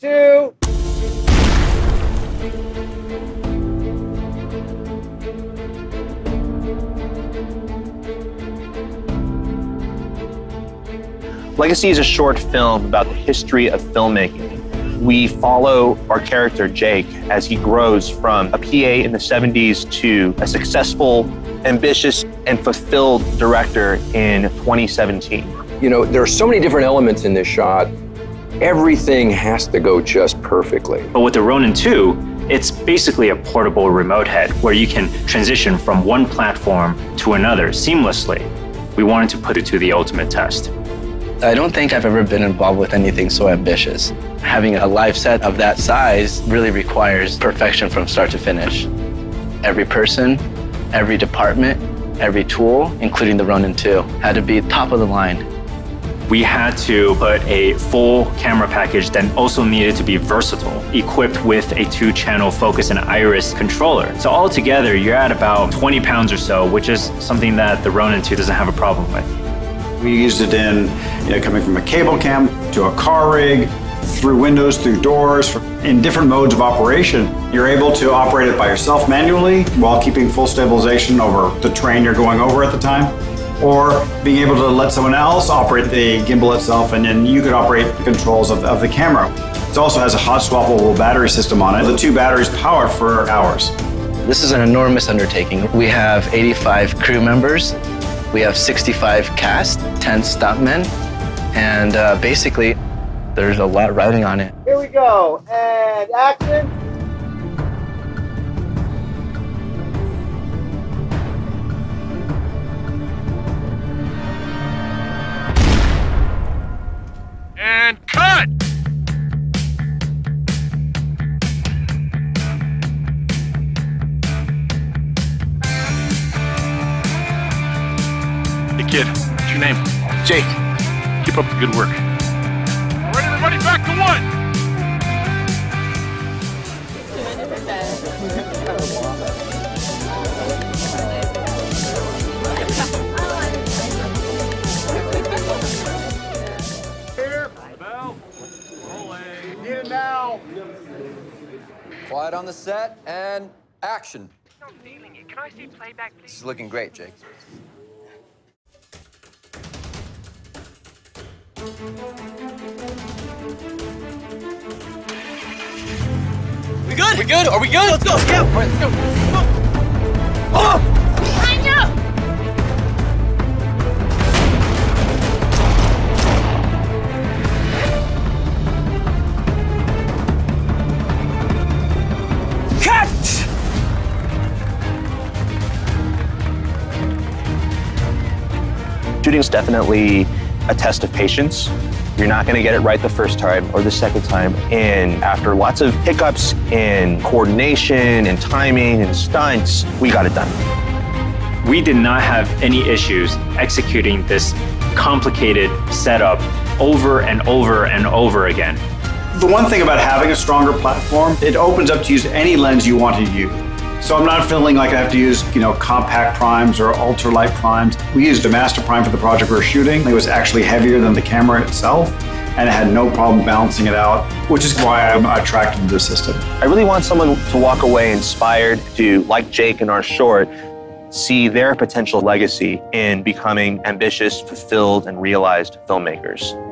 two. Legacy is a short film about the history of filmmaking. We follow our character, Jake, as he grows from a PA in the 70s to a successful, ambitious, and fulfilled director in 2017. You know, there are so many different elements in this shot. Everything has to go just perfectly. But with the Ronin 2, it's basically a portable remote head where you can transition from one platform to another seamlessly. We wanted to put it to the ultimate test. I don't think I've ever been involved with anything so ambitious. Having a live set of that size really requires perfection from start to finish. Every person, every department, every tool, including the Ronin 2, had to be top of the line. We had to put a full camera package that also needed to be versatile, equipped with a two-channel focus and iris controller. So altogether, you're at about 20 pounds or so, which is something that the Ronin 2 doesn't have a problem with. We used it in, you know, coming from a cable cam to a car rig, through windows, through doors, in different modes of operation. You're able to operate it by yourself manually while keeping full stabilization over the terrain you're going over at the time, or being able to let someone else operate the gimbal itself and then you could operate the controls of, of the camera. It also has a hot swappable battery system on it. The two batteries power for hours. This is an enormous undertaking. We have 85 crew members we have 65 cast, 10 stuntmen, and uh, basically there's a lot riding on it. Here we go, and action. Kid. What's your name? Jake. Keep up the good work. All right, everybody, back to one. Here, play bell. Quiet on the set and action. I'm feeling it. Can I see playback, please? This is looking great, Jake. We good? We good? Are we good? Let's go. Yeah. All right, let's go. Oh! Behind you! Cut! Shooting's definitely a test of patience. You're not going to get it right the first time or the second time. And after lots of hiccups in coordination and timing and stunts, we got it done. We did not have any issues executing this complicated setup over and over and over again. The one thing about having a stronger platform, it opens up to use any lens you want to use. So I'm not feeling like I have to use, you know, compact primes or ultralight primes. We used a master prime for the project we were shooting. It was actually heavier than the camera itself and I had no problem balancing it out, which is why I'm attracted to the system. I really want someone to walk away inspired to, like Jake in our short, see their potential legacy in becoming ambitious, fulfilled, and realized filmmakers.